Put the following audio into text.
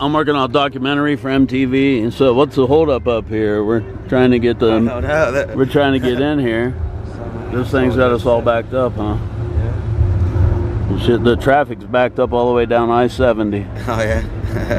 I'm working on a documentary for MTV, and so what's the holdup up here? We're trying to get the. We're trying to get in here. Those things got us all backed up, huh? Shit, the traffic's backed up all the way down I-70. oh yeah.